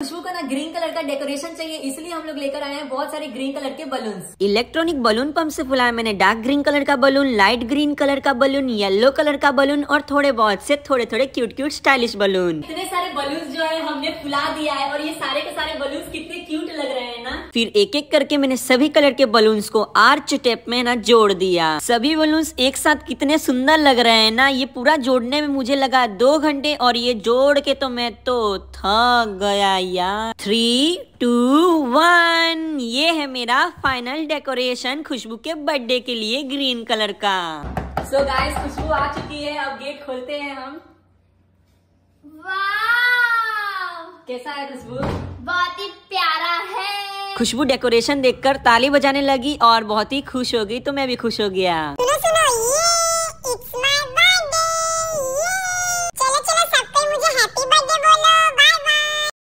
खुशबू को ना green colour का डेकोरेशन चाहिए इसलिए हम लोग लेकर आए हैं बहुत सारे ग्रीन कलर के बलून इलेक्ट्रॉनिक बलून पंप से फुलाया मैंने डार्क ग्रीन कलर का बलून लाइट ग्रीन कलर का बलून येलो कलर का बलून और थोड़े बहुत से थोड़े थोड़े क्यूट क्यूट स्टाइलिश बलून इतने सारे बलून जो है हमने फुला दिया है और ये सारे के सारे बलून कितने क्यूट लग रहे हैं। फिर एक एक करके मैंने सभी कलर के बलून्स को आर्च टेप में ना जोड़ दिया। सभी बलून्स एक साथ कितने सुंदर लग रहे हैं ना ये पूरा जोड़ने में मुझे लगा दो घंटे और ये जोड़ के तो मैं तो थक गया यार। थ्री टू वन ये है मेरा फाइनल डेकोरेशन खुशबू के बर्थडे के लिए ग्रीन कलर का। सो गाइस खुशबू आ चुकी है अब गेट खोलते हैं हम। वाव कैसा है खुशबू? बहुत है खुशबू डेकोरेशन देखकर ताली बजाने लगी और बहुत ही खुश हो गई तो मैं भी खुश हो गया। सुनो, ये